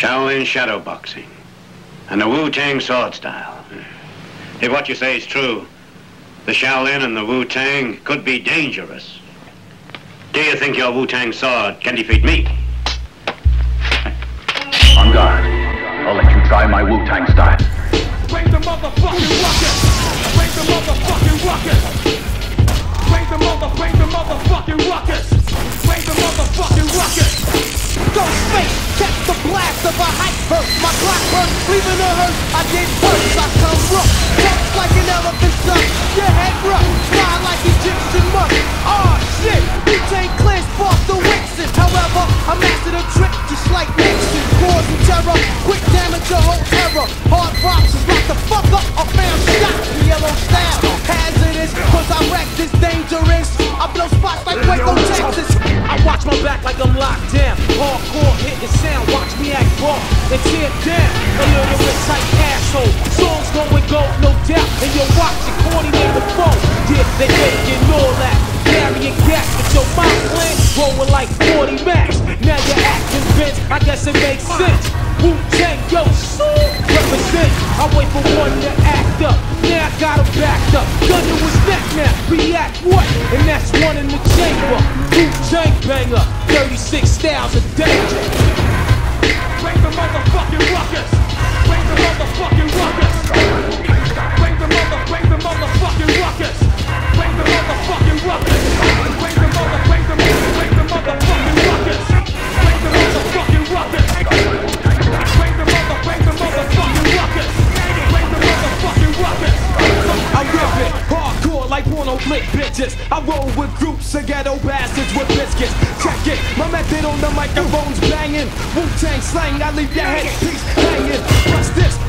Shaolin shadow boxing. And the Wu-Tang sword style. If what you say is true, the Shaolin and the Wu-Tang could be dangerous. Do you think your Wu-Tang sword can defeat me? On guard. I'll let you try my Wu-Tang style. Bring the motherfucking ruckus! Bring the motherfucking ruckus! Bring the mother, bring the motherfucking ruckus! Bring the motherfucking ruckus! Go straight, catch the blast of a hype burst. My clock burst, leaving a hurt. I get worse, I come rough. Jump like an elephant son. Your head rough, smile like Egyptian mud. Oh shit, you take clear, spark the Wixen. However, I mastered a trick just like Nixon. Causing terror, quick damage, your whole terror. Hard boxes lock the fuck up, or found shot in yellow style. Hazardous, cause I wreck this dangerous. I blow spots like Waco, Watch back like I'm locked down. Hardcore hitting sound, watch me act raw and tear down. A little type asshole. Songs going gold, no doubt. And you're watching corny the phone. Yeah, they making all that. Carrying gas but your mind plan, rolling like 40 max. Now you're acting Vince, I guess it makes sense. Wu Tang, yo, so represent. I wait for one to act up. Got him backed up. Gun to his neck now. React what? And that's one in the chamber. Wu Tang banger. 36 styles of danger. Bring the motherfucking ruckus. Bring the motherfucking ruckus. Bring the mother, bring the motherfucking ruckus. Bring the motherfucking ruckus. Bring the mother, bring the mother, bring the motherfucking on the microphone's banging. Wu Tang slang, I leave your headpiece hanging. Plus this,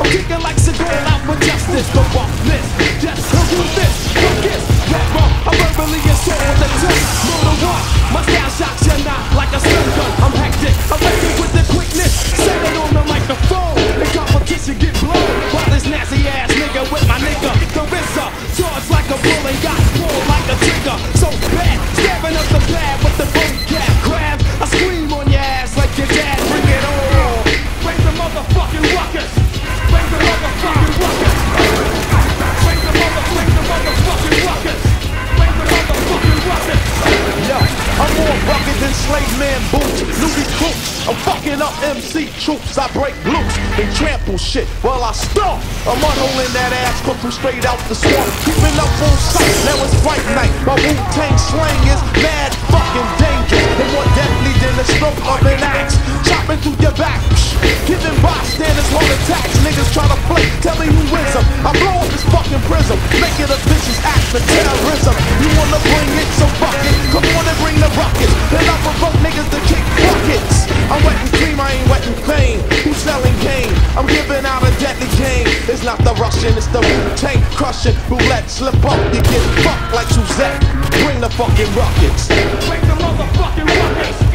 I'm fucking up MC troops. I break loose and trample shit while I stomp. Hole in that ass from straight out the swamp. Keeping up on sight, now it's fight night. My Wu Tang slang is mad Not the Russian, it's the Wu-Tang crushing. Roulette, slip up, you get fucked like Suzette. Bring the fucking rockets. Bring the motherfucking ruckus.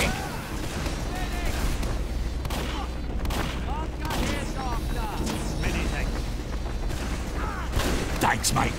Igniting! Thanks, mate.